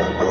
Oh,